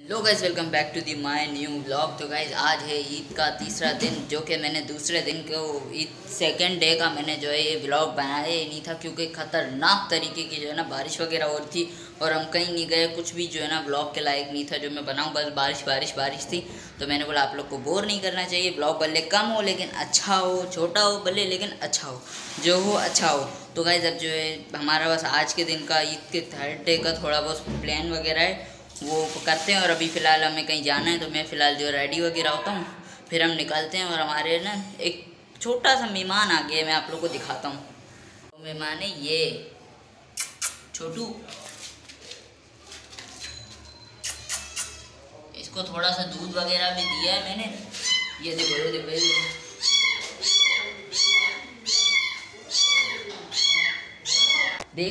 Low guys welcome back to the my new blog तो guys आज है ईद का तीसरा दिन, जो कि मैंने दूसरे दिन को, ईद सेकेंड डे का मैंने जो है ये ब्लॉग बनाया ही। नहीं था क्योंकि ख़तरनाक तरीके की जो है ना बारिश वगैरह हो रही थी और हम कहीं नहीं गए, कुछ भी जो है ना ब्लॉग के लायक नहीं था जो मैं बनाऊँ, बस बारिश बारिश बारिश थी। तो मैंने बोला आप लोग को बोर नहीं करना चाहिए ब्लॉग भले कम हो लेकिन अच्छा हो, छोटा हो, भले लेकिन अच्छा हो, जो हो अच्छा हो। तो गाइज़ अब जो है हमारा बस आज के दिन का ईद के थर्ड डे का थोड़ा बहुत प्लान वगैरह है। वो करते हैं और अभी फ़िलहाल हमें कहीं जाना है तो मैं फ़िलहाल जो रेडी वगैरह होता हूँ। फिर हम निकलते हैं और हमारे ना एक छोटा सा मेहमान आ गया मैं आप लोग को दिखाता हूँ। तो मेहमान है ये, छोटू। इसको थोड़ा सा दूध वगैरह भी दिया है मैंने। ये देखो ये देखो ये देखो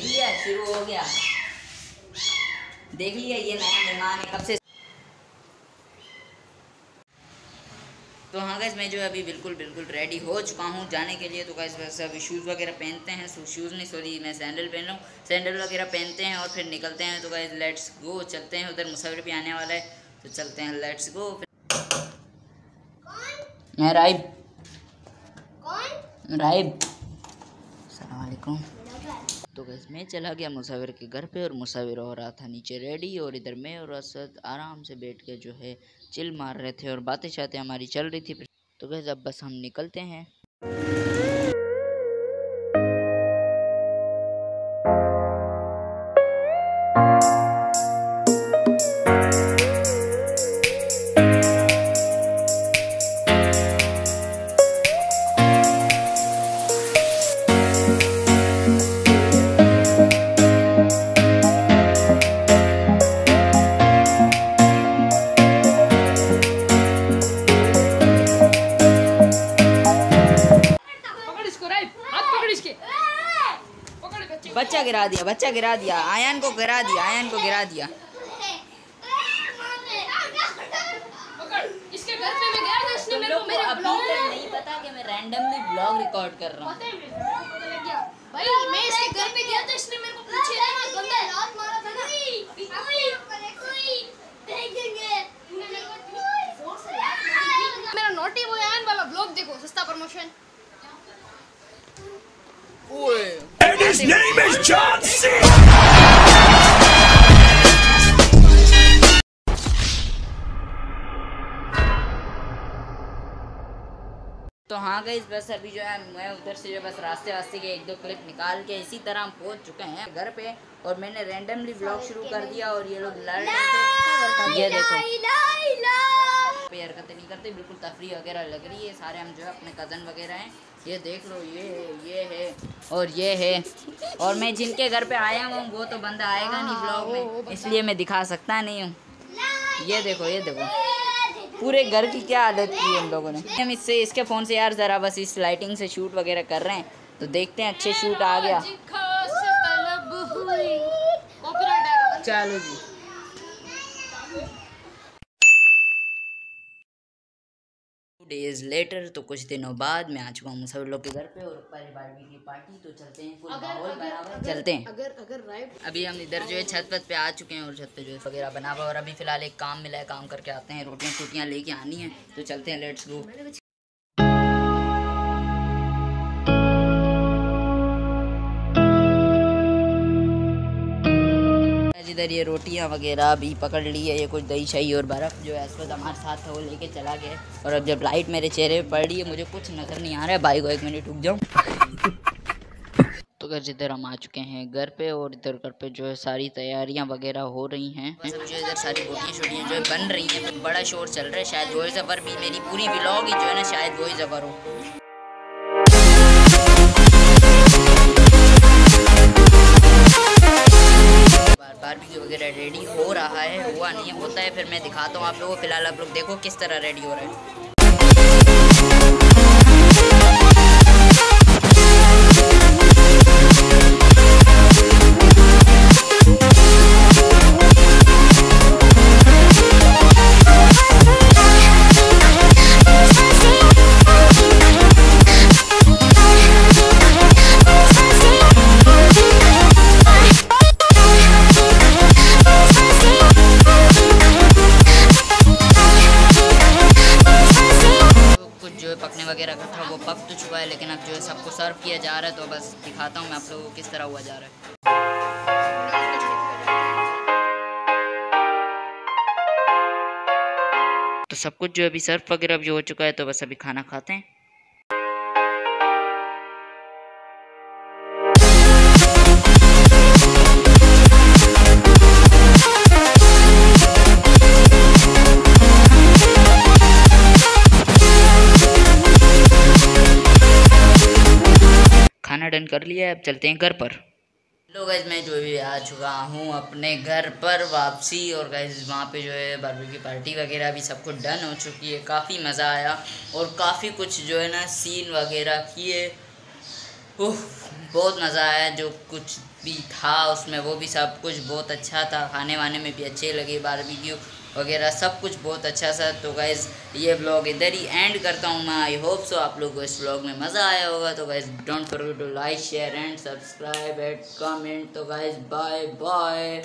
लिया, शुरू हो गया। देख लिया ये नया मेहमान है कब से तो हाँ गैस मैं जो है अभी बिल्कुल बिल्कुल रेडी हो चुका हूँ जाने के लिए। तो गैस वैसे अभी शूज़ वगैरह पहनते हैं। शूज़ नहीं सॉरी मैं सैंडल पहन रहा हूँ। सैंडल वगैरह पहनते हैं और फिर निकलते हैं। तो गैस लेट्स गो चलते हैं। उधर मुसाफिर भी आने वाला है। तो चलते हैं लेट्स गो मैं राइब। राइब। सलामकुम तो गैस मैं चला गया मुसाविर के घर पे और मुसाविर हो रहा था नीचे रेडी और इधर मैं और असद आराम से बैठ के जो है चिल मार रहे थे और बातें शातें हमारी चल रही थी। तो गैस अब बस हम निकलते हैं। गिरा दिया बच्चा गिरा दिया आयन को गिरा दिया आयन को गिरा दिया। पकड़ इसके घर पे मैं गया था इसने तुम मेरे लोग को को मेरे अभी ब्लॉग तक नहीं पता कि मैं रैंडमली ब्लॉग रिकॉर्ड कर रहा हूँ। पता है मेरे को पता लग गया। भाई मैं इसके घर पे गया था इसने मेरे को पूछे था ना गंदा मारा था ना। मेरा नोटी वो वाला ब्लॉग देखो सस्ता promotion And his name is John C. तो हाँ गई बस अभी जो है, मैं उधर से जो बस रास्ते वास्ते के एक दो क्लिप निकाल के इसी तरह हम पहुँच चुके हैं घर पे और मैंने रैंडमली ब्लॉग शुरू कर दिया और ये लोग लड़ रहे थे ये देखो हरकतें नहीं करते बिल्कुल तफरी वगैरह लग रही है सारे हम जो है अपने कज़न वगैरह हैं ये देख लो ये है ये है और ये है। और मैं जिनके घर पे आया हूँ वो तो बंदा आएगा नहीं ब्लॉग में इसलिए मैं दिखा सकता नहीं हूँ। ये देखो ये देखो। पूरे घर की क्या आदत की हम लोगों ने। हम इससे इसके फ़ोन से यार ज़रा बस इस लाइटिंग से शूट वगैरह कर रहे हैं तो देखते हैं अच्छे शूट आ गया। चलो जी। डेज़ लेटर तो कुछ दिनों बाद मैं आ चुका हूँ सब लोग के घर पे और परिवार की पार्टी तो चलते हैं फुल माहौल बराबर चलते हैं। अगर अगर राइट अभी हम इधर जो है छत पत पे आ चुके हैं और छत पे जो है वगैरह बना हुआ और अभी फ़िलहाल एक काम मिला है काम करके आते हैं रोटियाँ टूटियाँ लेके आनी है तो चलते हैं लेट्स गो जिधर ये रोटियाँ वगैरह भी पकड़ ली है, ये कुछ दही, शाही और बर्फ़ जो है इस वक्त हमारे साथ था वो लेके चला गया और अब जब लाइट मेरे चेहरे पर पड़ रही है, मुझे कुछ नज़र नहीं आ रहा है। भाई को एक मिनट रुक जाऊँ तो घर जिधर हम आ चुके हैं, घर पे और इधर घर पे जो है सारी तैयारियाँ वगैरह हो रही हैं। है इधर सारी रोटियाँ शोटियाँ जो है बन रही हैं। बड़ा शोर चल रहा है, शायद वॉइस ओवर भी मेरी पूरी ब्लॉग ही जो है ना, शायद वॉइस ओवर हो। रहा है, हुआ नहीं होता है, फिर मैं दिखाता हूँ आप लोगों को, फ़िलहाल आप लोग देखो किस तरह रेडी हो रहे है। वगैरह का था, वो पक तो चुका है, लेकिन अब जो है सबको सर्व किया जा रहा है तो बस दिखाता हूँ मैं आप लोगों को किस तरह हुआ जा रहा है। तो सब कुछ जो अभी सर्व वगैरह जो हो चुका है तो बस अभी खाना खाते हैं। खाना डन कर लिया है, अब चलते हैं घर पर। लो गैस मैं जो भी आ चुका हूँ अपने घर पर वापसी और गैस वहाँ पे जो है बारबी की पार्टी वगैरह भी सब कुछ डन हो चुकी है। काफ़ी मज़ा आया और काफ़ी कुछ जो है ना सीन वगैरह किए। बहुत मज़ा आया। जो कुछ भी था उसमें वो भी सब कुछ बहुत अच्छा था। खाने वाने में भी अच्छे लगे बारबेक्यू वगैरह, सब कुछ बहुत अच्छा सा। तो गाइज़ ये ब्लॉग इधर ही एंड करता हूँ मैं। आई होप सो आप लोग को इस ब्लॉग में मज़ा आया होगा। तो guys don't forget to like share and subscribe and comment तो गाइज़ बाय बाय